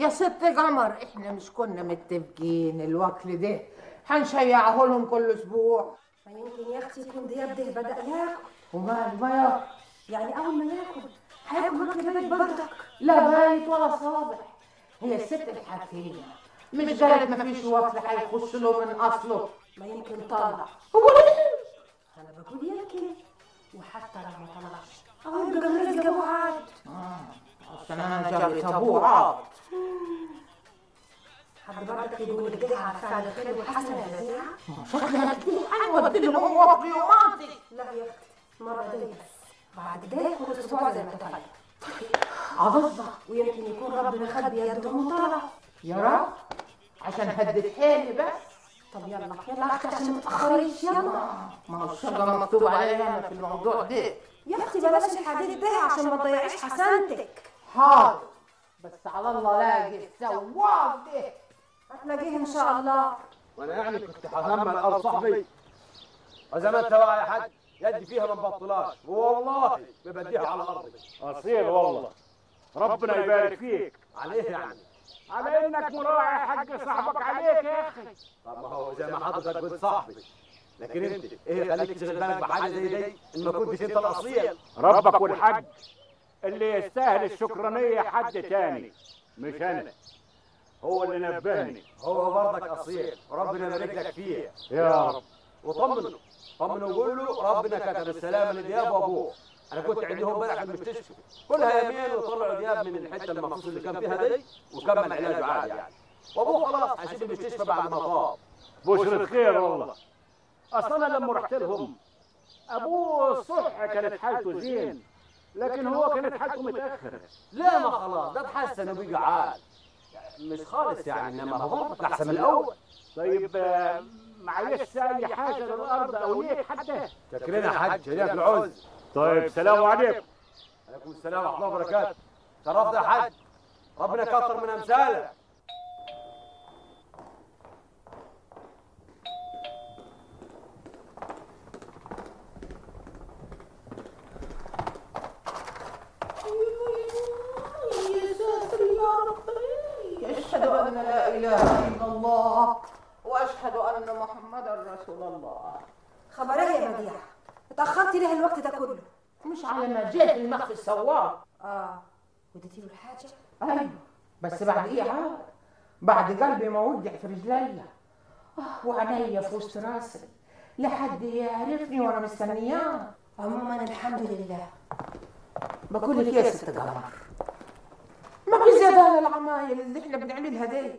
يا ست قمر إحنا مش كنا متفقين الوكل ده. هنشيعه لهم كل أسبوع. ما يمكن يا أختي يكون دياب ده بدأ ياكل. ومال ما ياكل. يعني أول ما ياكل هياكل وكل بيت برضك لا بايت ولا صابح. هي الست الحكيمة. مش قالت ما فيش وكل هيخش له من أصله. ما يمكن طلع. هو أنا بقول يمكن وحتى لو ما طلعش من رزق ابو عاد. عشان أنا عاد حد برضك يقول كده على فعل الخير والحسنه يا بديعه شكلها كتير أنا ودي لهم وكل يوماتي لا يا أختي مرة دي بس. بعد ده كل أسبوع زي ما اتفقنا عضصة ويمكن يكون ربنا خد بيدهم وطلع يا رب. عشان هدت حيلي بس. طب يلا يلا أختي عشان ما تتاخريش يلا. ما هو الشجرة مكتوب عليها في الموضوع ده. يا أختي بلاش الحديث ده عشان ما تضيعيش حسنتك. حاضر بس على الله لاقي السواق ده هتلاقيه إن شاء الله. وأنا يعني كنت ههمل ارض صاحبي. وزي ما انت بقى يا حاج يدي فيها ما ببطلاش والله ببديها على ارضي أصيل والله. ربنا يبارك فيك. عليه يعني. على إنك مراعي حق صاحبك عليك يا أخي. طب ما هو زي ما حضرتك قلت صاحبي. لكن أنت إيه خليك تشغل بالك بحاجة زي دي؟ إن ما كنتش أنت الأصيل. ربك والحج اللي يستاهل الشكرانية حد تاني. مش أنا. هو اللي نبهني. هو برضك أصيل. وربنا يبارك لك فيه. يا رب. وطمنه. طمنه وقول له ربنا كتب السلامه لدياب وأبوه. أنا كنت عندهم امبارح في المستشفى كلها يمين وطلعوا دياب من الحتة المخصوص اللي كان فيها دي وكمل علاجه عادي يعني. وأبوه خلاص هيسيب المستشفى بعد ما طاب بشرة خير والله. أصل أنا لما رحت لهم أبوه صح كانت حالته زين. لكن هو كانت حالته متأخرة. لا ما خلاص. ده اتحسن وبقى عال مش خالص يعني انما هو برضك أحسن من الأول. طيب آه، معلش اي حاجة للأرض أو ليك حتى؟ شكرنا يا حاج هناك العز طيب سلام عليكم. عليكم. السلام ورحمة الله وبركاته. شرفت يا حاج ربنا يكثر من امثالك يا ساتر يا ربي أشهد أن لا إله إلا الله وأشهد أن محمدا رسول الله خبر إيه يا بديعه ليه الوقت ده كله. مش على ما جه المخفي السواق. آه وديتي له الحاجة؟ أيوه. بس بعد إيه عاد بعد قلبي ما وجع في رجليا. آه وعينيا في وسط راسي. لحد يعرفني وأنا مستنياه. عموما الحمد لله. بقول لك يا ست قمر. ما في زيادة العمايل اللي إحنا بنعملها دي؟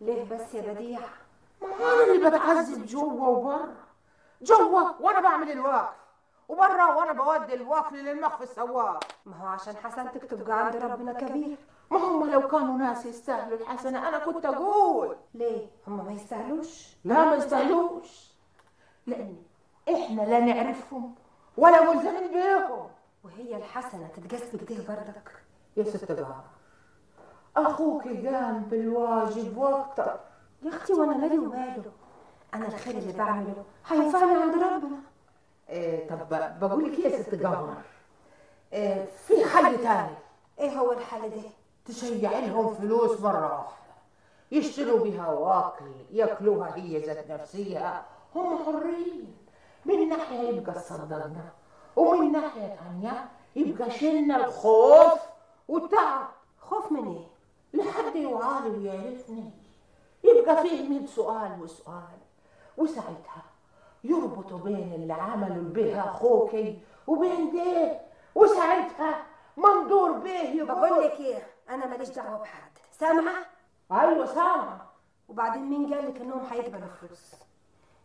ليه بس يا بديعه ما أنا اللي بتعذب جوا وبرا. جوا وأنا بعمل الواكل وبرا وأنا بودي الواكل للمخفي السواق. ما هو عشان حسنتك تبقى عند ربنا كبير. ما هم لو كانوا ناس يستاهلوا الحسنة أنا كنت أقول. ليه؟ هم ما يستاهلوش؟ لا ما يستاهلوش. لأن إحنا لا نعرفهم ولا ملزمين بيهم. وهي الحسنة تتجسد كده بردك يا ست قمر أخوك قام بالواجب وأكتر. يا أختي وأنا مالي وماله؟ أنا الخير اللي بعمله. هينفعني عند ربنا. إيه طب بقول لك يا ست قمر إيه في حل تاني. إيه هو الحل ده؟ تشيع لهم فلوس مرة واحدة. يشتروا بها واكل ياكلوها هي ذات نفسها هم حرين. من ناحية يبقى صدقنا ومن ناحية تانية يبقى شلنا الخوف والتعب. خوف من إيه؟ لحد يعاني ويعرفني. يبقى فيه مية سؤال وسؤال. وساعتها يربطوا بين اللي عملوا بها اخوكي وبين ده. وساعتها منظور به يقول بقول لك إيه أنا ماليش دعوة بحد. سامعة؟ أيوه سامع وبعدين مين قال لك إنهم هيقبلوا فلوس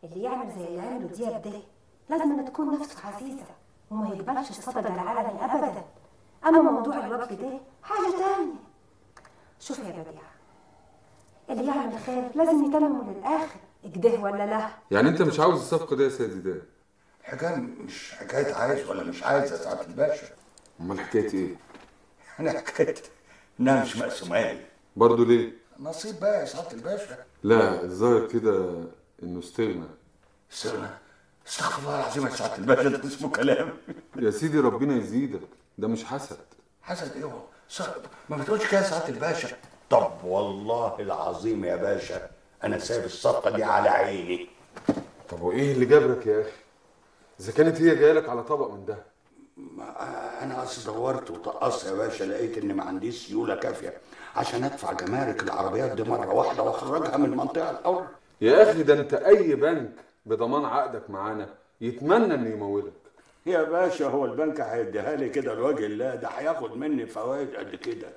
اللي يعمل زي اللي عملوا دياب ده لازم أن تكون نفسه عزيزه وما يقبلش الصدقه العلني ابدا. أما موضوع الوكل ده حاجة تانية. شوف يا بديعه اللي يعمل خير لازم يتممه للآخر. اكده ولا لا؟ يعني انت مش عاوز الصفقة دي يا سيدي ده؟ الحكاية مش حكاية عايز ولا مش عايز يا سعادة الباشا. امال حكاية إيه؟ أنا حكاية انها مش مقسومة لي. برضه ليه؟ نصيب بقى يا سعادة الباشا. لا الظاهر كده انه استغنى. استغنى؟ استغفر الله العظيم يا سعادة الباشا ده اسمه كلام. يا سيدي ربنا يزيدك. ده مش حسد. حسد إيه هو؟ ما بتقولش كده يا سعادة الباشا؟ طب والله العظيم يا باشا أنا سايب الصفقة دي على عيني. طب وإيه اللي جابرك يا أخي؟ إذا كانت هي جاية لك على طبق من ده. ما أنا أصل دورت وطقصت يا باشا لقيت إن ما عنديش سيولة كافية عشان أدفع جمارك العربيات دي مرة واحدة وأخرجها من المنطقة الحره يا أخي ده أنت أي بنك بضمان عقدك معانا يتمنى إنه يمولك. يا باشا هو البنك هيديها لي كده لوجه الله ده هياخد مني فوائد قد كده.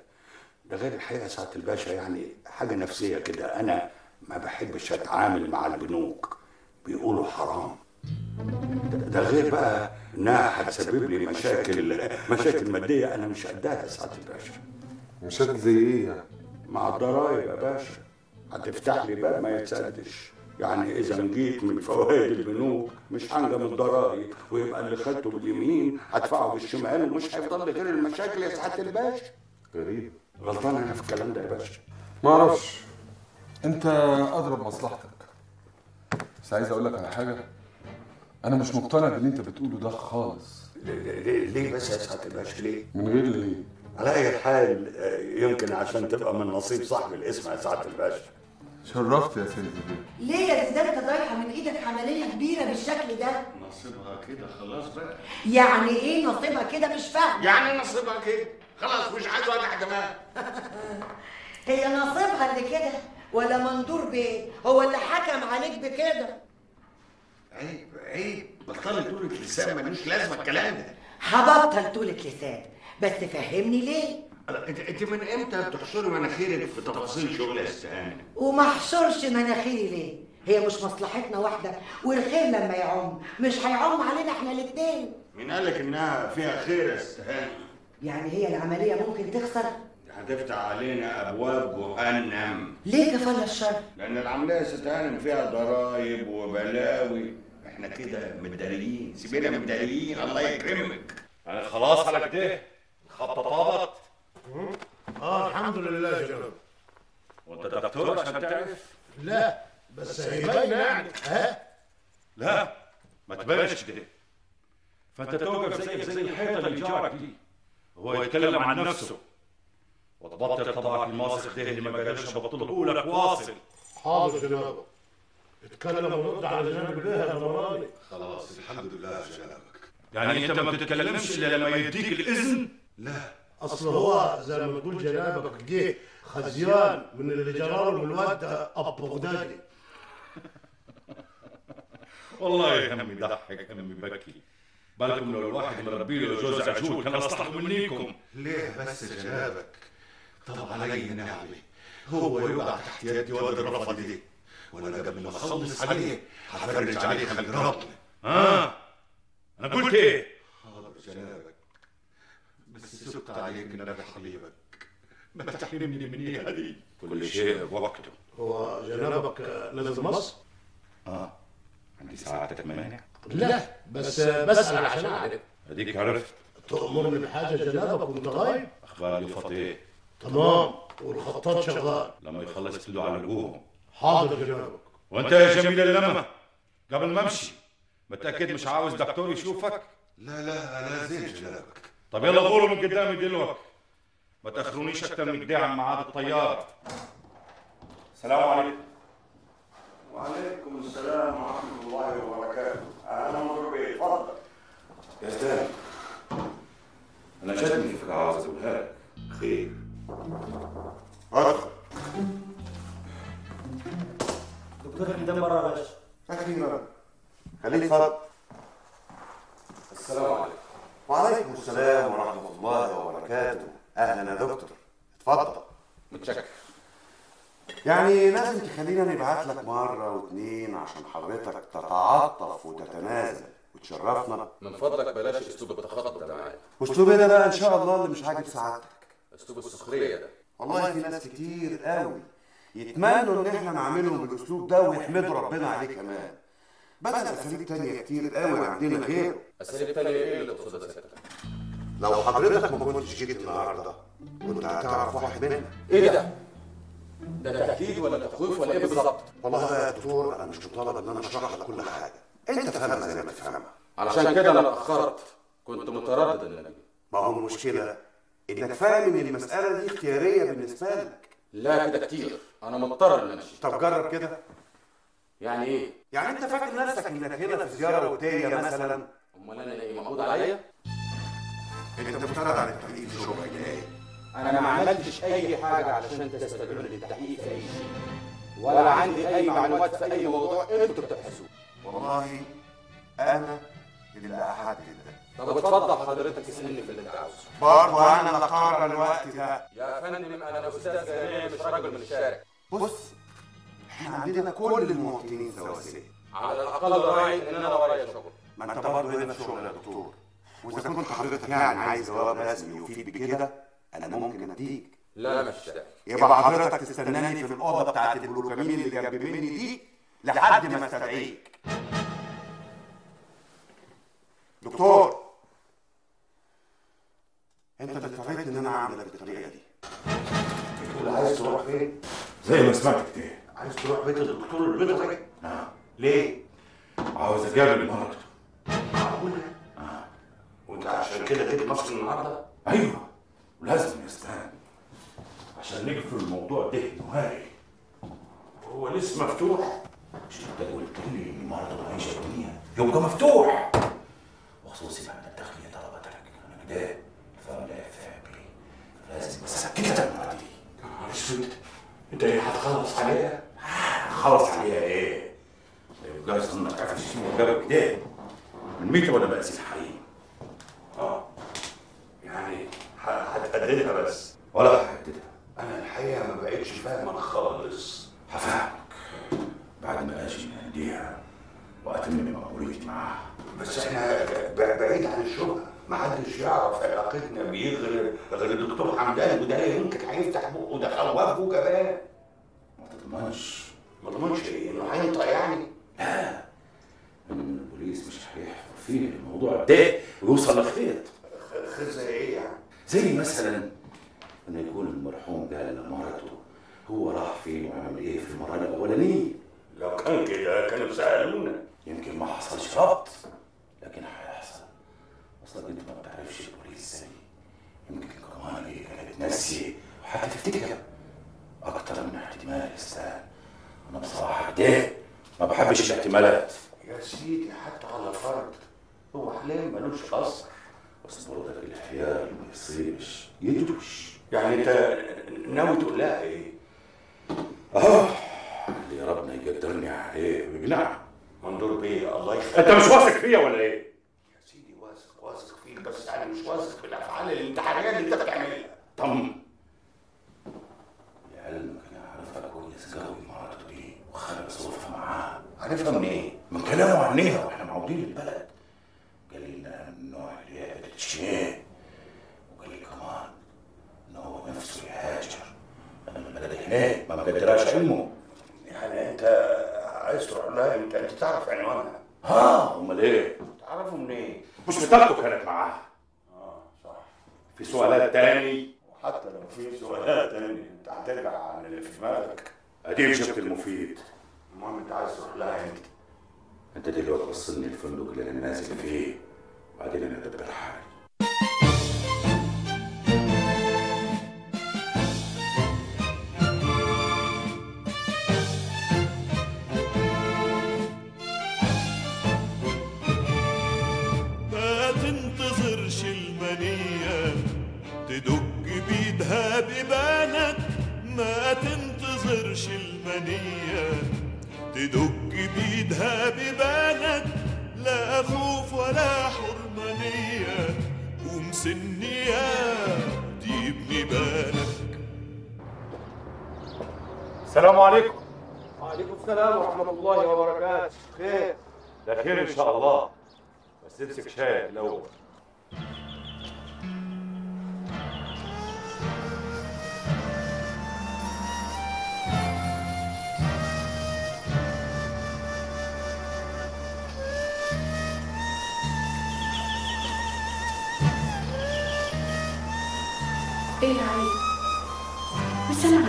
ده غير الحقيقة ساعة الباشا يعني حاجة نفسية كده. أنا ما بحبش أتعامل مع البنوك. بيقولوا حرام. ده- غير بقى إنها هتسبب لي مشاكل مشاكل مادية أنا مش قدها يا سعاده الباشا. مشاكل زي إيه يعني؟ مع الضرايب يا باشا. هتفتح لي باب ما يتسدش. يعني إذا جيت من فوائد البنوك مش هنجم الضرايب ويبقى اللي خدته باليمين هدفعه بالشمال ومش هيفضل لي غير المشاكل يا سعادة الباشا. غريب. غلطان أنا في الكلام ده يا باشا. ما أعرفش. انت اضرب مصلحتك. بس عايز أقول لك على حاجة. أنا مش مقتنع باللي انت بتقوله ده خالص. ليه, ليه, بس يا سعاده الباشا؟ ليه؟ من غير ليه؟ على أي حال آه، يمكن عشان تبقى من نصيب صاحب الاسم يا سعاده الباشا. شرفت يا سيدي ليه يا زيدان أنت ضايعه من إيدك عمليه كبيرة بالشكل ده. نصيبها كده خلاص بقى. يعني إيه نصيبها كده؟ مش فاهم يعني نصيبها كده. خلاص مش عايز وجع دماغ. هي نصيبها اللي كده. ولا مندور بيه. هو اللي حكم عليك بكده. عيب عيب. بطلت تقول لسان ملوش لازمة الكلام ده. هبطل طولة لسان بس فهمني ليه؟ انت انت من إمتى بتحشري مناخيرك في تفاصيل شغل يا استهانه؟ وما احشرش مناخيري ليه؟ هي مش مصلحتنا واحدة والخير لما يعم. مش هيعم علينا إحنا الاتنين. مين قال لك إنها فيها خير يا استهانه؟ يعني هي العملية ممكن تخسر؟ هتفتح علينا أبواب جهنم. ليه كفاله الشر؟ لأن العملية يا ستهانم فيها ضرايب وبلاوي. إحنا كده متداريين. سيبينا متداريين. الله يكرمك. يعني خلاص على كده؟ الخطه طابت آه الحمد لله يا جناب. وأنت دكتور عشان تعرف؟ لا بس هي باينة يعني. ها؟ لا ما تبانش كده. فأنت توقف زيك زي الحيطة اللي جارك دي. هو يتكلم عن نفسه. وتبطل طبعك الماسخ ده اللي ما قدرش ابطله لك واصل حاضر جنابك اتكلم ورد على جناب البيه المره دي خلاص الحمد لله يا جنابك. يعني انت ما بتتكلمش إلا لما يديك الإذن؟ لا. أصل هو زي ما تقول جنابك جه خزيان من اللي جراله من الواد أب بغدادي. والله يا هم يضحك هم يبكي بالكم لو الواحد مربي له جوز عجول كان أصلح منيكم. ليه بس يا جنابك؟ طب علي نعمي. هو يقع تحت يدي واد الرفض دي. وأنا قبل ما اخلص عليه هفرج عليه خلق ربنا ها؟ أنا قلت إيه؟ حاضر جنابك بس سكت عليك النبي حبيبك. ما تحرمني من إيه هدي كل شيء بوقته. هو جنابك نزل مصر؟ آه. عندي ساعتك مانع لا بس بسال عشان أعرف. أديك عرفت. تأمرني بحاجة جنابك وأنت غايب؟ أخبار يفط إيه؟ تمام. والخطاط شغال. لما يخلص كله على ابوهم حاضر جنابك وانت يا جميل اللمة. قبل ما امشي متأكد مش عاوز دكتور يشوفك؟ لا لا أنا زين جنابك طب يلا غوروا من قدامي دلوقتي ما تأخرونيش أكتر من كده عن ميعاد الطيارة. السلام عليكم. وعليكم السلام ورحمة الله وبركاته. أهلا مربي اتفضل. يا أستاذ أنا جاتني فكره عاوز اقولها لك خير. ادخل دكتور بره يا باشا أكرم خليك اتفضل السلام عليكم. وعليكم السلام ورحمة الله وبركاته. أهلا يا دكتور. اتفضل. متشكر. يعني لازم تخلينا نبعت لك مرة واتنين عشان حضرتك تتعاطف وتتنازل وتشرفنا. من فضلك بلاش أسلوب التخطط ده معايا. واسلوبنا ده بقى إن شاء الله اللي مش عاجب سعادتك أسلوب السخرية ده. والله في ناس كتير قوي يتمنوا إن إحنا نعملهم بالأسلوب ده ويحمدوا ربنا عليه كمان. بدل أساليب تانية كتير قوي عندنا غيره. أساليب تانية إيه اللي تقصدها سيادتك؟ لو حضرتك ما كنتش جيت النهارده كنت هتعرف واحد منهم. إيه ده؟ ده تأكيد ولا تخويف ولا إيه بالظبط؟ والله يا دكتور أنا مش مطالب إن أنا أشرح لك كل حاجة. أنت فاهمها زي ما تفهمها. علشان كده أنا اتأخرت كنت متردد ان أجي ما هو المشكلة إنك فاهم إن المسألة دي اختيارية بالنسبة لك. لا كده كتير. أنا مضطر إن أمشي. طب جرب كده. يعني إيه؟ يعني أنت فاكر نفسك إنك هنا في زيارة وديه مثلا؟ أمال أنا إيه مقبوض عليا؟ أنت مفترض على التحقيق في شغلك. إيه أنا ما عملتش أي حاجة علشان تستدعوني للتحقيق في أي شيء. ولا عندي أي معلومات في أي موضوع أنتوا بتبحثوه. والله أنا اللي احدد طب اتفضل حضرتك اسالني في اللي انت عاوزه. برضه أنا اللي قرر الوقت ده. يا فندم أنا أستاذ جامعي مش راجل من الشارع. بص إحنا عندنا كل المواطنين سواسية على الأقل راعي إن أنا ورايا شغل. ما انت برضه هنا في شغل يا دكتور. وإذا كنت حضرتك يعني عايز جواب رسمي يفيد بكده أنا ممكن أديك. لا مش داعي. يبقى حضرتك تستناني في الأوضة بتاعت الجلوكامين اللي جنب مني دي لحد ما استدعيك. دكتور! أنت اللي اضطريت إن أنا اعملك بالطريقة دي بتقول عايز تروح فين؟ زي ما سمعت كده عايز تروح بيت الدكتور البيطري؟ آه. ليه؟ عاوز اجرب مرته معقولة؟ آه. وأنت عشان كده جيت مصر النهارده؟ أيوه ولازم يستاهل عشان نقفل الموضوع ده نهائي هو لسه مفتوح؟ مش أنت قلت لي إن مرضى عايشه الدنيا يبقى مفتوح وخصوصي بعد الداخليه طلبتك أنا كده فلا فابري لازم اسكتك المره دي نهار اسود انت إيه هتخلص عليها؟ خلص عليها إيه؟ يبقى انك عارف شو جابك كده من ميتة ولا بأس الحريم آه يعني ه- هتقدمها بس ولا هحددها أنا الحقيقة ما بقتش فاهمك خالص هفهمك بعد ما أجي من عنديها واتم مأموريتي معاها بس إحنا بعيد عن الشبهه ما حدش يعرف علاقتنا بيه غير الدكتور حمدان وده يمكن هيفتح بقه ده خوفه كمان. ما تضمنش. ما ضمنش إيه؟ إنه هينطق يعني. لا. إن البوليس مش هيحفر فيه الموضوع ده ويوصل لخيط خ- زي إيه يعني؟ زي مثلا ان يكون المرحوم قال لمرته هو راح فين وعمل إيه في المرة الأولانية؟ لو كان كده كانوا سالونا يمكن ما حصلش ربط. لكن اصلك انت ما بتعرفش البوليس إزاي. يمكن كمان هي كانت ناسيه وهتفتكر أكتر من احتمال يستاهل أنا بصراحة كده ما بحبش الاحتمالات. يا سيدي حتى على فرض هو حليم ملوش اثر بس برضك الحيال ما يصيرش. يدوش. يعني أنت ناوي تقول لها إيه؟ آه اللي ربنا يقدرني عليه. ويقنعها منظور بيه. الله يخليك. أنت مش واثق فيا ولا إيه؟ يا سيدي واثق واثق فيك بس أنا مش واثق في الافعال الانتحاريه اللي انت بتعملها. طم ومسنية تبني بالك السلام عليكم. وعليكم السلام ورحمة الله وبركاته. خير ده خير إن شاء الله. بس امسك شايك الأول.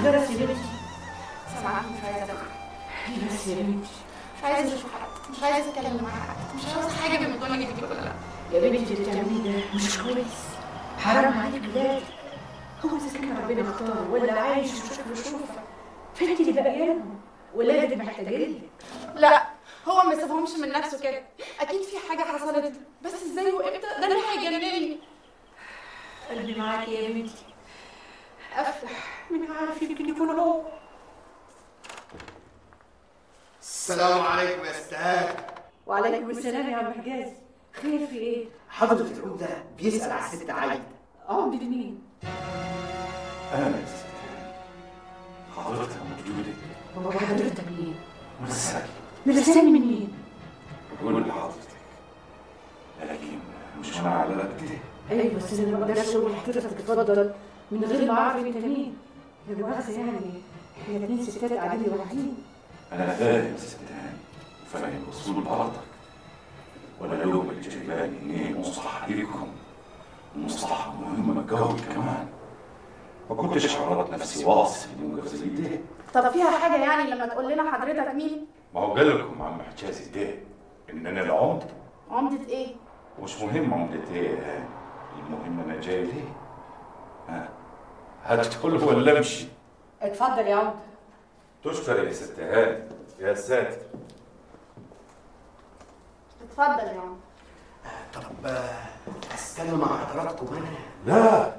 جرس يا بنتي سامعاك مش عايزة افهم بس يا بنتي؟ مش عايزة أشوف حد مش عايزة أتكلم مع حد مش عاوزه حاجة من الدنيا دي كلها. يا بنتي اللي بتعمليه ده مش كويس. حرام عليك بجد. هو إذا كان ربنا اختاره ولا عايش وشاف له شوفه فانت اللي باقيه لهم ولادك محتاجين لا هو ما سابهمش من نفسه كده. أكيد في حاجة حصلت بس إزاي وإمتى؟ ده اللي هيجنني. قلبي معاكي يا بنتي. افتح من عارف يمكن يكون هو السلام عليكم يا أستاذ وعليكم السلام يا عم حجاز. خير في إيه؟ حضرة العمدة بيسأل على الست عايدة عمدة مين؟ أنا يا ست حضرتها موجودة. هو حضرتك مين؟ مرسالي مرسالي من مين؟ بقول لحضرتك. لكن مش على رقبتي أيوه بس أنا ما أقدرش أقول لحضرتك. اتفضل. من غير ما اعرف انت مين يا مؤاخذة يعني إحنا اتنين ستات قاعدين لوحدين أنا فاهم يا ست هاني وفاهم أصول برضك ولا لوم اللي جايباني إني مصلحة عليكم ومصلحة مهمة قوي كمان. ما كنتش عرضت نفسي واصل لموقف زي ده. طب فيها حاجة يعني لما تقول لنا حضرتك مين؟ ما هو قال لكم عم حجازي ده. إن أنا العمدة عمدة إيه؟ مش مهم عمدة إيه. يا هاني المهم أنا جاي ليه؟ ها. هتدخل ولا أمشي. اتفضل يا عمدة تشكر يا ست هاني. يا ساتر. اتفضل يا عم. طب استنى مع حضراتكم أنا. لا.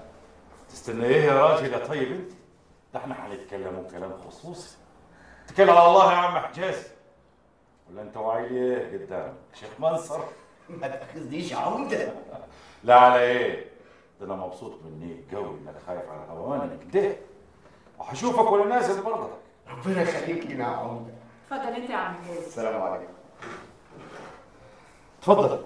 تستنى إيه يا راجل يا طيب أنت؟ ده إحنا هنتكلموا كلام خصوصي. اتكل على الله يا عم حجاز. ولا أنت واعي لي إيه قدام شيخ منصر. ما تأخذنيش عمدة. لا على إيه؟ ده أنا مبسوط منك قوي إنك خايف على هوانك كده وهشوفك ولا نازل برضك ربنا يخليك لنا يا عمدة اتفضل أنت يا عم السلام عليكم. اتفضل.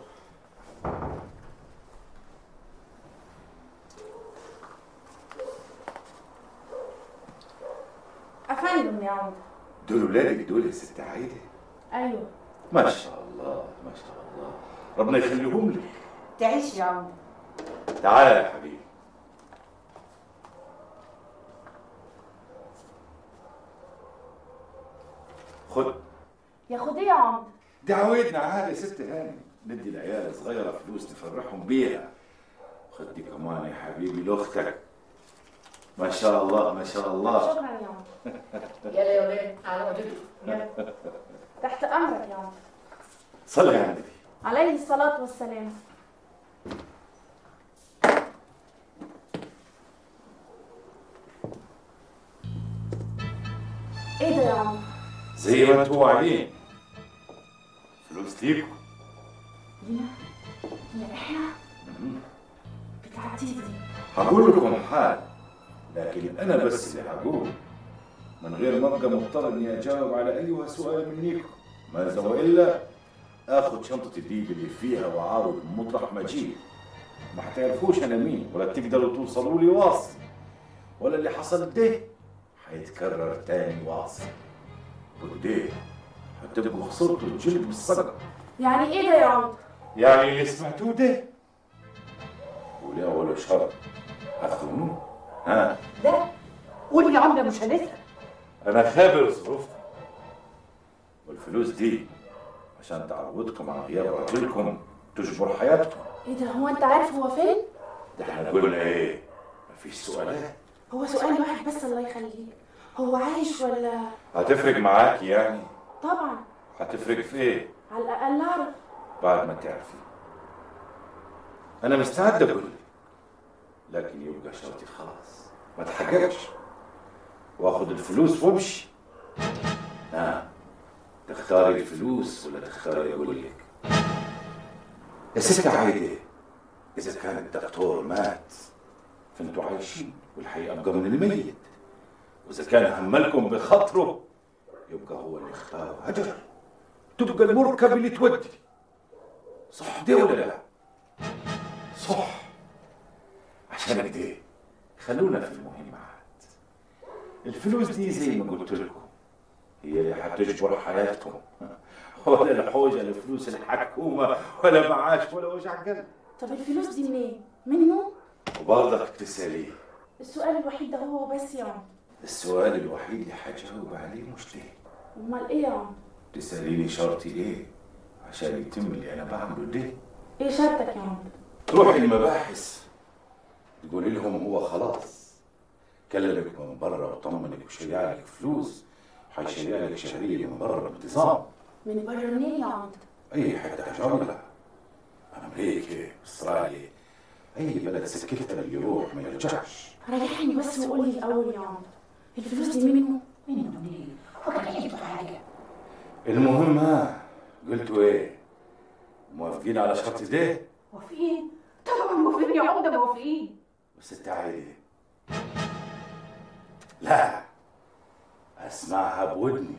أفندم يا عمده دول ولادك دول يا ست عايدة. أيوه. ما شاء الله ما شاء الله. ربنا يخليهم لك. تعيش يا عمدة تعال يا حبيبي. خد. ياخد إيه يا عمده دي عودنا عادي يا ست هاني ندي العيال الصغيرة فلوس نفرحهم بيها. خد دي كمان يا حبيبي لأختك. ما شاء الله ما شاء الله. شكرا يا عمده يلا يا ولاد على وجهك. تحت أمرك يا عمده صلي على النبي عليه الصلاة والسلام. يا عمده زي ما أنتوا واعيين فلوس ليكم لينا يا إحنا؟ بتاعتي دي. هقول لكم حال لكن أنا بس اللي هقول من غير ما ابقى مضطر إني أجاوب على أي سؤال منكم ماذا وإلا؟ آخذ شنطة الديب اللي فيها واعارض مطرح ما أجي ما حتعرفوش أنا مين ولا تقدروا توصلوا لي واصل ولا اللي حصل ده. حيتكرر تاني واصل وده هتبقوا خسرتوا الجلد بالصدق. يعني إيه ده يا عمده يعني اللي سمعتوه ده. ولا ولا شرط هتخونوه؟ ها؟ ده؟ قول يا عمدة مش هنسأل أنا خابر ظروفكم والفلوس دي عشان تعوضكم عن غياب راجلكم تجبر حياتكم. إيه ده؟ هو أنت عارف هو فين؟ ده إحنا قلنا إيه؟ مفيش سؤالات هو سؤال واحد بس الله يخليك. هو عايش ولا هتفرق معاك يعني. طبعا. هتفرق في إيه؟ على الأقل أعرف. بعد ما تعرفي. أنا مستعد أقول لك. لكن يبقى شرطي خلاص. ما تحققش. واخد الفلوس وامشي. نعم تختاري الفلوس ولا تختاري أقول لك؟ يا ست عايدة إذا كان الدكتور مات فإنتوا عايشين والحي أبقى من الميت. وإذا كان هملكم بخاطره يبقى هو اللي اختار هجر. تبقى المركب اللي تودي. صح دي ولا لا؟ صح. عشان كده خلونا في المهمات الفلوس دي زي ما قلت لكم. هي اللي هتجبر حياتكم. ولا الحوجة لفلوس الحكومة ولا معاش ولا وجع قلب طب الفلوس دي منين؟ منه وبرضك تسأليه السؤال الوحيد ده هو بس يا عمده السؤال الوحيد اللي هجاوب عليه مش ده أمال إيه يا عمده تسأليني شرطي إيه؟ عشان يتم اللي أنا بعمله ده إيه شرطك يا عمده تروحي المباحث. تقولي لهم هو خلاص. كلمك من بره وطمنك وشيع لك فلوس. هيشيع لك شهريه من بره بانتظام. من بره منين يا عمده أي حتة هجولة أمريكا استراليا أي بلد سكتها اللي يروح ما يرجعش. ريحني بس وقول لي الأول يا عمده الفلوس دي منه منه منين هو كان حاجة المهم ها قلتوا إيه؟ موافقين على شرط ده؟ موافقين. طبعا موافقين يا عمده موافقين. بس تعالي لا اسمعها بودني.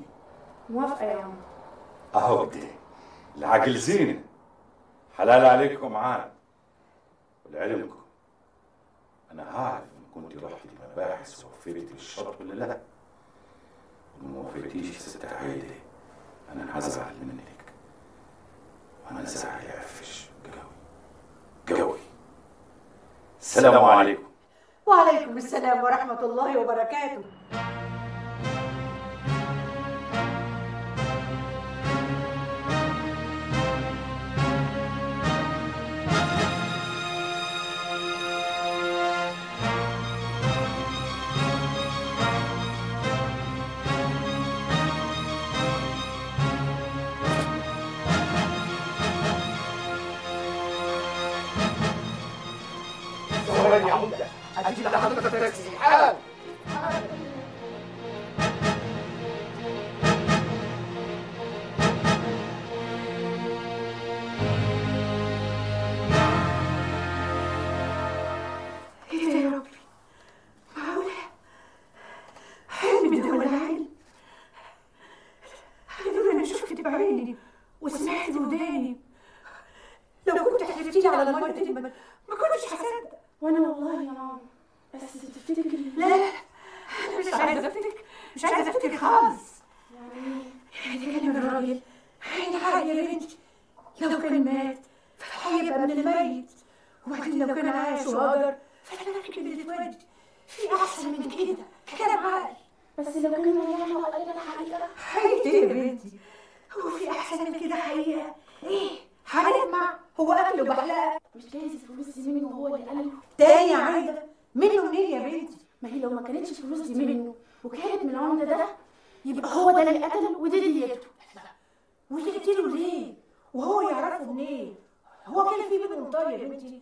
موافقة يا عمده أهو كده العقل زينة. حلال عليكم عاد ولعلمكم أنا هعرف كنت رحت المباحث ووفيت الشرط ولا لا وما وفيتيش يا ست عايده أنا هزعل منك. وأنا زعل يعفش قوي قوي السلام عليكم. وعليكم السلام ورحمة الله وبركاته. الفلوس دي منه هو اللي قال تاني يا عايدة منه منين يا بنتي. ما هي لو ما كانتش الفلوس دي منه وكانت من العمدة ده يبقى هو ده اللي قتل ودي ديته. وتقتله ليه؟ وهو يعرفه منين؟ هو كان في بينهم طار يا بنتي.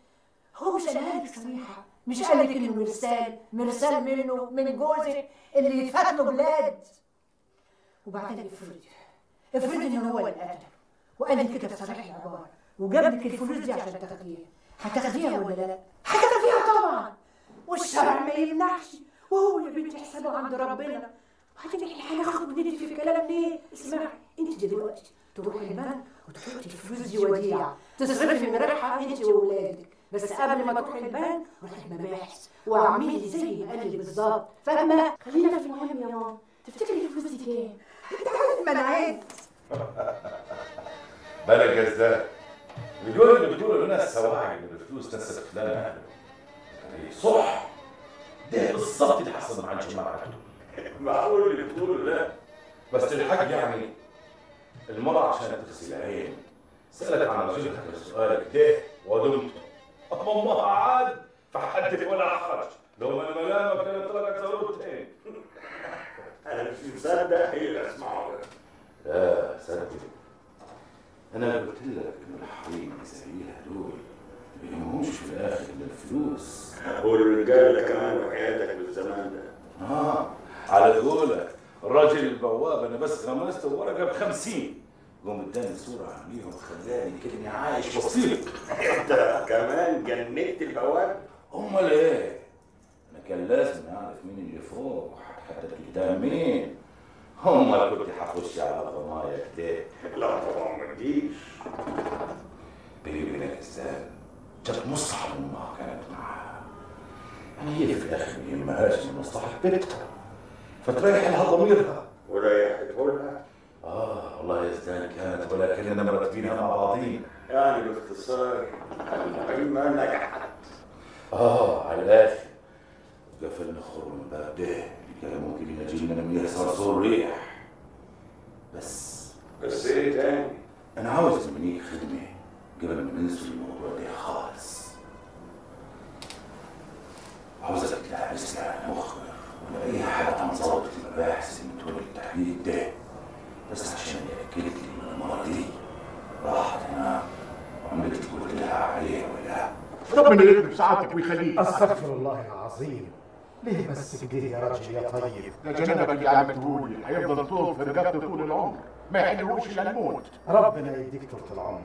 هو مش قالها لك صريحة مش قال لك إنه مرسال. مرسال منه من جوزك اللي يتفات له بلاد وبعدين افرضي افرضي إن هو اللي قتله. وقال لك كده بصريح العبارة. وجاب لك الفلوس دي عشان تاخديها. هتاخديها ولا لا؟ هتاخديها طبعا. والشرع ما يمنعش. وهو يا بنتي حسابه عند ربنا. وبعدين إحنا هناخد وندي في الكلام ليه؟ اسمعي انت دلوقتي تروحي البنك وتحطي الفلوس دي وديعة. تصرفي من ربحها انت واولادك بس قبل ما تروحي البنك روحي المباحث. واعملي زي ما قال بالظبط. فاهمة؟ خلينا في المهم يا ماما. تفتكري الفلوس دي كام؟ انت عارف ما أنا عارف بالك يا بيقولوا اللي بتقولوا لنا السواعي اللي بالفلوس ناس فلان اهله يعني صح. ده بالظبط اللي حصل مع الجماعة معقول اللي بتقولوا لا بس الحاج يعني المرأة عشان تغسل العين سألت عن رجلها سؤالك ده ودمت. أمها عاد فحدث ولا حرج لو ما الملامة كانت طلقت زوجته تاني. أنا مش مصدق هي اللي أسمعه. لا صدق أنا قلت لك ان الحريم زيها دول. ما يهمهمش في الآخر الا الفلوس. والرجاله كمان وحياتك بالزمان ده. آه على قولك الراجل البواب أنا بس غمست ورقة ب 50 قوم اداني صورة عليهم وخلاني كاني عايش بسيط أنت كمان جننت البواب؟ أمال إيه؟ أنا كان لازم أعرف مين اللي فوق. حتى قدام مين؟ امال كنت هخش على ضمايا كده لا طبعا ما تجيش وبينك الزال جت مصلحه من امها كانت معاها يعني هي في الآخر ما يهمهاش من مصلحه بنتها فتريح لها ضميرها. وريحته لها. آه والله يا زلمه كانت ولكننا مرتبينها مع بعضينا يعني باختصار المهمه نجحت. آه على الآخر قفلنا خرم الباب ده كان ممكن لنا من صرصور ريح بس بس إيه تاني؟ أنا عاوز منيك خدمه قبل ما ننسوا الموضوع ده خالص عاوزك تلعب على مخك ولا اي حد عن ضابط المباحث اللي متولي التحقيق ده بس عشان ياكد لي ان المره دي راحت هناك وعملت اللي قلت لها عليه ولا ربنا يكرم سعادتك ويخليك أستغفر الله العظيم ليه بس كده يا راجل يا طيب. ده جنبك اللي عملته لي هيفضل طول في رقبته طول العمر. ما يحلوش إلا الموت. ربنا يديك طول العمر.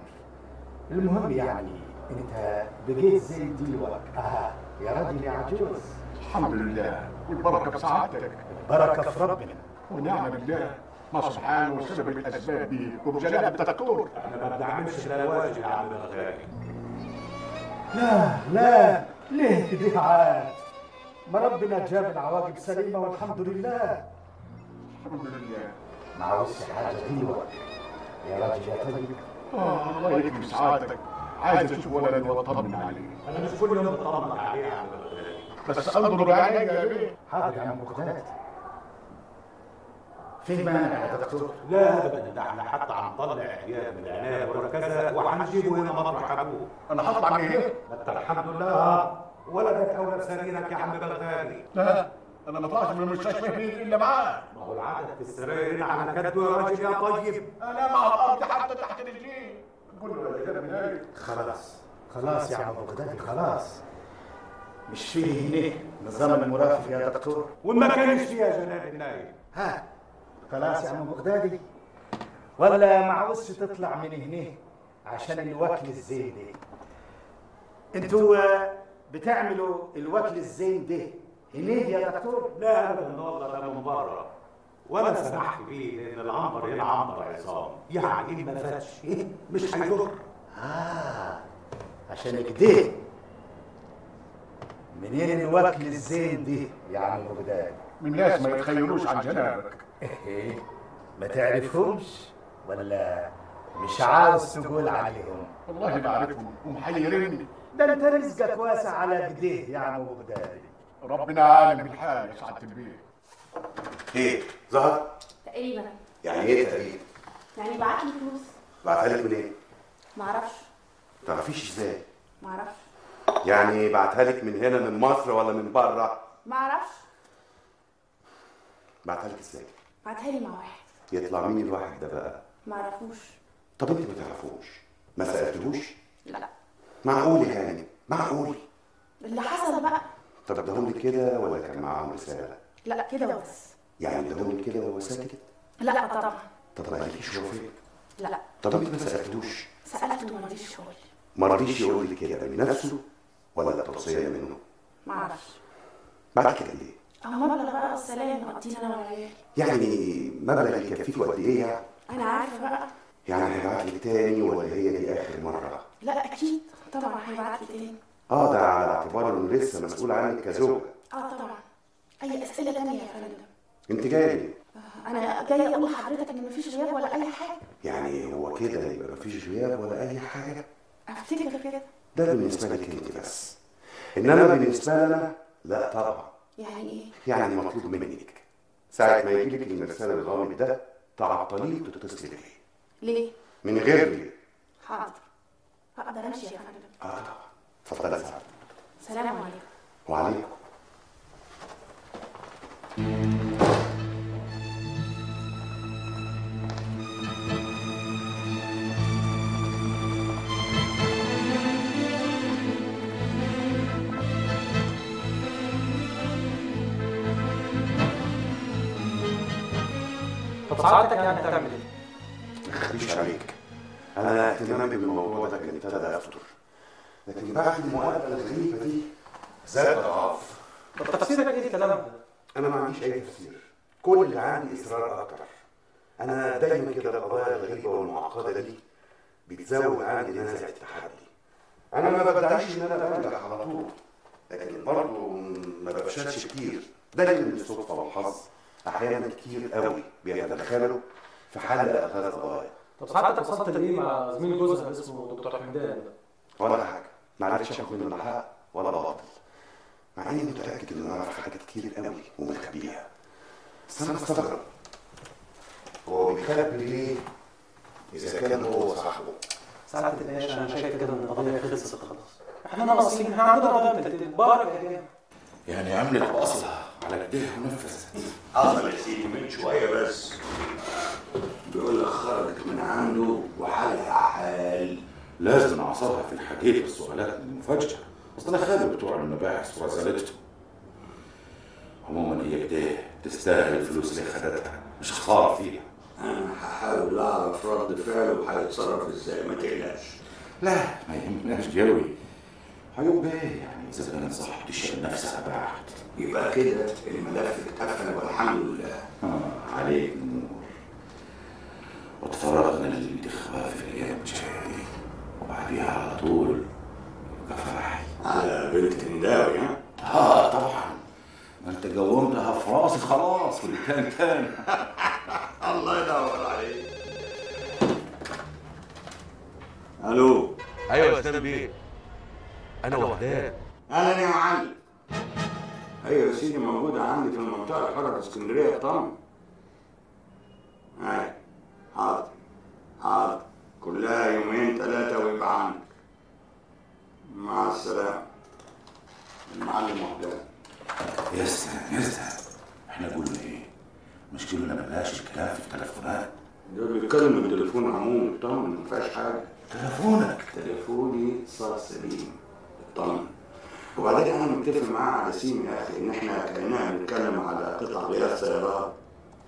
المهم يعني أنت بقيت زي دلوقتي أها يا راجل يا عجوز. الحمد لله. والبركه في سعادتك بركة في ربنا. ونعم بالله. ما سبحانه وسبب الأسباب دي وبجلال الدكتور أنا ما بنعملش الا الواجب يا عم الغالي. لا لا ليه كده عاد ما ربنا جاب العواقب سليمة والحمد لله. الحمد لله. ما عاوزش حاجة دلوقتي يا راجل يا طيب. آه الله يكرم سعادتك. عايز أشوف ولدي وأطمن عليه. أنا مش كل يوم بطمن عليه. يا عم بس أنظر بعيني يا بيه. حاضر يا عم بغداد في مانع يا دكتور؟ لا ابدا. ده إحنا حتى هنطلع عيال من العنايه والكذا وهنجيبه هنا مطرح أبوه. أنا هطلع من هنا انت الحمد لله. ولدك اولى بسريرك يا عم بغدادي لا أنا ما طلعش من المستشفى إلا معاه ما هو العدد في السرير على كده يا راجل يا طيب. أنا مع الأرض حتى تحت يا من خلاص خلاص يا عم بغدادي خلاص. مش فيه هنا نظام المرافق يا دكتور؟ وما كانش فيها جناب النايب ها خلاص يا عم بغدادي ولا ما عاوزش تطلع من هنا عشان الوكل الزين ده أنتوا بتعملوا الوكل الزين ده. هنا يا دكتور؟ لا ابدا والله ده من بره وأنا سمحت بيه لأن العنبر هنا عنبر عصام يعني ما فاتش إيه؟ مش هيضر. آه عشان كده. منين الوكل الزين دي يا عم بغداد من ناس ما يتخيلوش عن جنابك. إيه؟ ما تعرفهمش؟ ولا مش عاوز تقول عليهم؟ والله ما عارفهم ومحيريني ده انت رزقك واسع على كده يا عم بغداد ربنا عالم بالحال يا سعاده البيت إيه ظهر تقريبا. يعني إيه تقريبا؟ يعني بعت لي فلوس. بعتها لك منين؟ معرفش. تعرفيش إزاي؟ معرفش. يعني بعتها لك من هنا من مصر ولا من بره معرفش. بعتها لك إزاي؟ بعتها لي مع واحد. يطلع مين الواحد ده بقى. معرفوش. طب أنت ما تعرفوش؟ ما سألتهوش؟ لا. معقول يعني معقول. اللي حصل بقى. طب اداهم لك كده ولا كان معاهم رسالة؟ لا كده وبس يعني اداهم لك كده وهو ساكت لا طبعا. طب ما قالكيش هو فين لا. طب انت ما سألتوش. سألته ما رضيش يقول. لي ما رضيش يقول لك كده من نفسه ولا توصية منه؟ معرفش بعد كده ليه؟ اهو مبلغ بقى والسلام قضينا أنا والعيال يعني مبلغ يكفيك قد إيه يعني؟ أنا عارفة بقى. يعني هيبعت لك تاني ولا هي دي آخر مرة؟ لا أكيد. طبعا هيبعت لي تاني. آه ده على اعتبار إنه لسه مسؤول عنك كزوجة. آه طبعا. أي أسئلة تانية يا فندم؟ أنت جاية ليه؟ أنا جاية أقول لحضرتك إن مفيش غياب ولا أي حاجة. يعني هو كده يبقى مفيش غياب ولا أي حاجة؟ أفتكر كده. ده بالنسبة لك أنت بس. إنما بالنسبة لنا لا طبعا. يعني إيه؟ يعني مطلوب منك. ساعة ما يجي لك المرسال الغامض ده تعطليه وتتصلي بيه ليه؟ من غير ليه حاضر. هقدر أمشي يا فندم. آه طبعا. اتفضلي يا سلام عليكم. وعليكم. طب سعادتك يعني هتعمل إيه؟ اخبيش عليك أنا اهتمامي بالموضوع ده كان ابتدى يفتر لكن بعد المقابله الغريبه دي زاد اضعاف طب تفسيرك إيه الكلام ده؟ أنا ما عنديش أي تفسير. كل اللي عندي اصرار أكتر أنا دايما كده القضايا الغريبه والمعقده دي بتزود عندي نزعه التحدي. أنا ما بدعيش إن أنا بنجح على طول. لكن برضه ما بفشلش كتير. دايما الصدفه والحظ أحيانا كتير قوي بيتدخلوا في حل الغاز القضايا طب سعادتك وصلت لايه مع زميل جوزها اللي اسمه دكتور حمدان؟ ولا حاجة. ما عرفتش أخد منه لا حق ولا باطل. مع إني متأكد إنه يعرف حاجات كتير قوي ومخبيها بس أنا بستغرب. هو بيخبي ليه إذا كان هو صاحبه. سعادة الباشا أنا شايف كده إن القضية خلصت خلاص. إحنا ناقصين. إحنا عندنا قضية تتبارك يا جماعة. يعني عملت بأصلها على كده ونفذت حصل يا سيدي من شوية بس. بيقول لك خرجت من عنده وحالها حال. لازم أعصرها في الحديث السؤالات المفاجئة. أصل أنا خالي بتوع المباحث ورزالته عموما هي كده تستاهل الفلوس اللي خدتها مش خسارة فيها. أنا هحاول اعرف رد فعله وهيتصرف إزاي ما تقلقش. لا ما يهمناش جوي هيبقى إيه يعني إذا كانت صاحبة الشيء نفسها باعت يبقى كده الملف اتقفل والحمد لله. آه عليك نور. وتفرغنا للانتخابات في الأيام الجاية. دي وبعديها على طول يبقى فرحي. على بنت نداوي ها؟ آه طبعا. ما أنت قومتها في راسي خلاص واللي كان كان الله ينور عليك. ألو؟ أيوه يا اسلام بيه. أنا وحدان أهلا يا معلم. أيوه يا سيدي موجوده عندي في المنطقة الحره في اسكندرية طبعا أيوه حاضر حاضر كلها يومين ثلاثة ويبقى عندك. مع السلامة. المعلم وحدان يا سلام يا سلام إحنا قلنا إيه؟ مش قلنا بلاش الكلام في التليفونات ده بيتكلم بالتليفون عموما اطمن ما فيهاش حاجة. تليفونك تليفوني صار سليم. اطمن وبعدين أنا متفق معاه على سيم يا أخي إن إحنا كأننا بنتكلم على قطع غيار سيارات.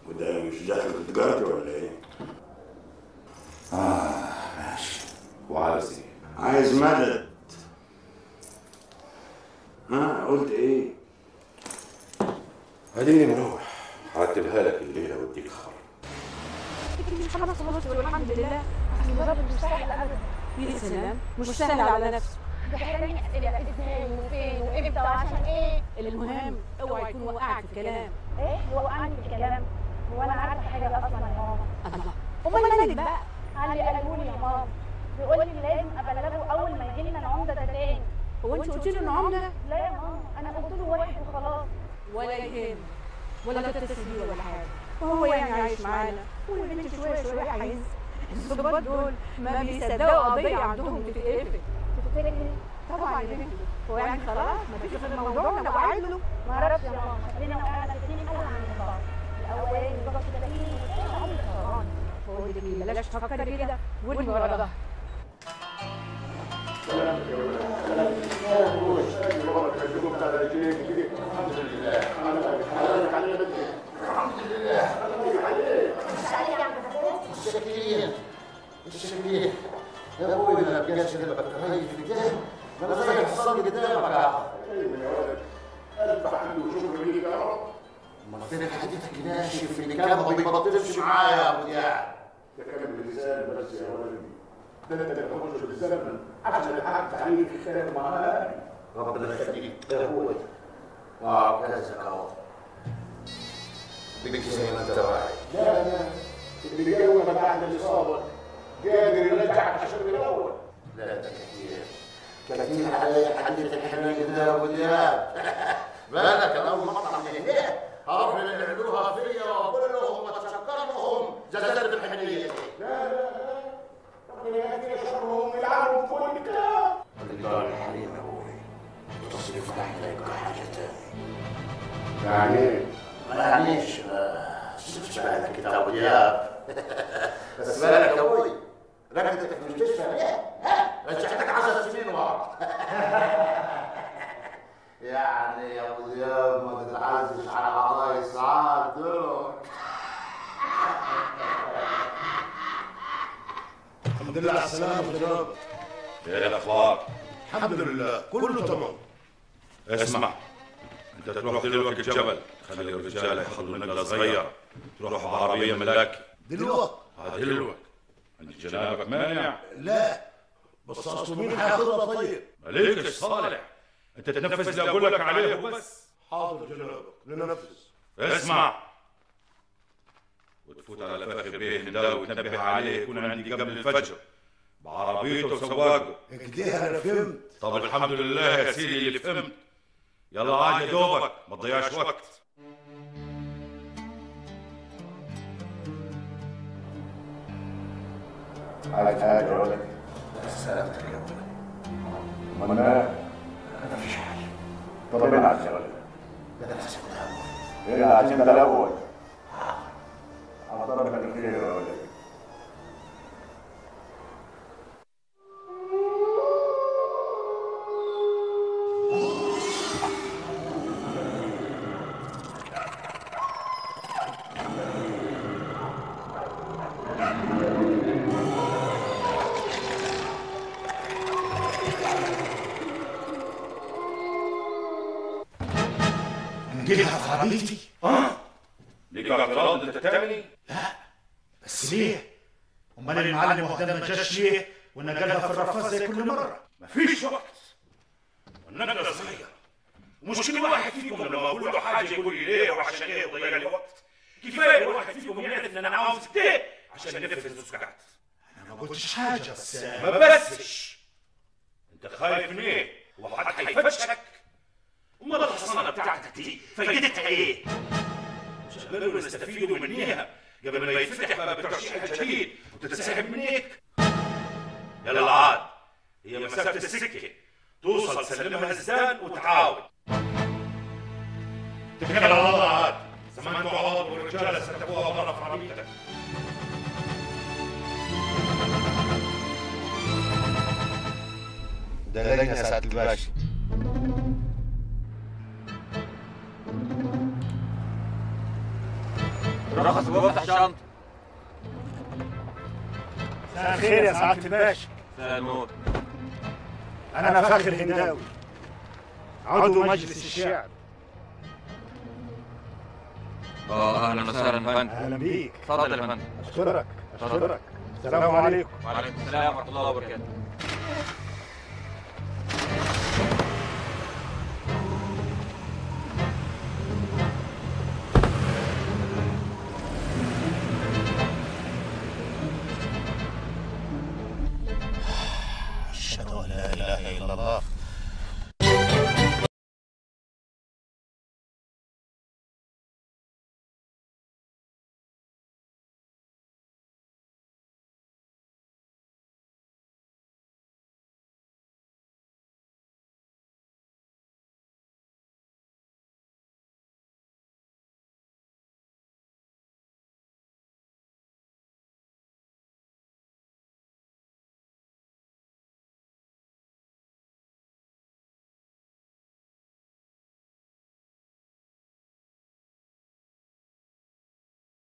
وده مش داخل في تجارتي ولا إيه؟ آه ماشي وعايز إيه؟ عايز مدد ها قلت إيه؟ اديني مروح هرتبها لك الليلة واديك خبر والحمد لله اصل الرب مش سهل ابدا يا سلام مش سهل على نفسه بيحتاجني اسئله إزاي وفين وامتى وعشان إيه المهم اوعى يكون وقعك في الكلام إيه وقعني في الكلام هو أنا عارفة حاجة أصلا يا ماما أمال مالك بقى؟ علي قاله لي يا ماما. بيقول لي لازم أبلغه أول ما يجي لنا العمدة ده تاني. هو أنت قلت له انه عمده لا يا ماما أنا قلت له واحد وخلاص. ولا يهم. ولا تتصل بيه ولا حاجة. وهو يعني عايش معانا. والبنت شوية شوية هيعز الظباط دول ما بيصدقوا قضية عندهم تتقفل. تفتكري طبعا يا بنتي. هو يعني خلاص ما فيش غير موضوعنا وقاعد له ما أعرفش يا ماما. خلينا وقعنا الاثنين قلق عن بعض الاولاني لك إيه بلاش تفكري كده وارمي ورا ظهرك الشكلين الشكلين يا أبوي ما بقاش أنا بتهيف في ده ما أنا زي الحصان قدامك يا عم الف حمد وشكر ليك يا رب فين حديثك ناشف اللي كان ما بيبطلش معايا يا أبو دياب ده كلام اللسان بس يا ولدي. ده انت اللي تخش في الزمن عشان الحق عليك في الكلام معاك ربنا يخليك يا أبوي آه كذا اهو بك زي ما انت واعي لا لا. اللي جاوب بعد الاصابه قادر يرجعك الشغل الأول. لا ده كثير. كثير علي حديث الحنين ده يا أبو دياب بالك أنا اول ما اطلع. هروح اللي يعملوها فيا واقول لهم واتشكر لهم جزاء الحنيه لا لا لا ربنا يهدي شرهم ويلعنهم كل كلام الدار الحريم يا أبوي إحنا يبقى حاجة تاني يعني ما يعنيش مش بالك انت ابو دياب بس بالك يا أبوي؟ رقدتك في المستشفى. ليه؟ ها؟ رجعتك 10 سنين ورا يعني يا أبو دياب ما تتعزش على اعضاء السعاد دول. الحمد لله على السلامة جناب إيه الاخبار؟ الحمد لله. كله تمام. اسمع. أنت تروح دلوقتي الجبل. خلي الرجال يأخذوا نقله صغيرة. تروح بعربيه ملاكي دلوقتي. هذا دلوقتي. انت جنابك مانع. لا. بس أصل مين هياخدها طيب؟ مالكش صالح. أنت تنفذ اللي أقول لك عليه وبس. حاضر جنابك. ننفذ. اسمع. وتفوت على فخر بيه هنداوي وتنبه عليه يكون عندي قبل الفجر. بعربيته وسواقه. كده أنا فهمت. طب الحمد لله يا سيدي اللي فهمت. يلا عاد يا دوبك ما تضيعش وقت. عايز حاجة يا ولد سلامتك يا ولد ما أنا ما فيش حاجة طب ابعد يا ولد ده أنا هسيبها نجيبها في عربيتي آه؟ ليك اعتراض انت تاني؟ بس ليه؟ أمال المعلم وهدان ما جاش ليه؟ ونقلها في الرفاز زي كل مرة. مفيش وقت. والنقلة صغير ومش كل واحد فيكم لما أقول له حاجة يقول لي ليه وعشان إيه وضيع لي وقت؟ كفاية الواحد فيكم يعرف إن أنا عاوز كده عشان ننفذ السكات أنا ما قلتش حاجة بس ما بسش أنت خايف من إيه؟ وحد هيفتشك امال الحصانه بتاعتك دي فايدتها إيه؟ شغلوا يستفيدوا منيها. قبل ما يفتح باب الترشيح الجديد وتتسحب منك يلا العاد هي مسافة السكة. توصل سلمها الزان وتعاود. تكل على الله عاد. زمان تعوض والرجاله ستبوها برا في عربيتك. ده سعادة الباشا. رخص وافتح الشنطه مساء الخير يا سعادة الباشا. مساء النور. أنا فاخر هنداوي. عضو مجلس الشعب. آه أهلا وسهلا يا فندم. أهلا بيك. اتفضل يا فندم. أشكرك. أشكرك. السلام عليكم. وعليكم السلام ورحمة الله وبركاته.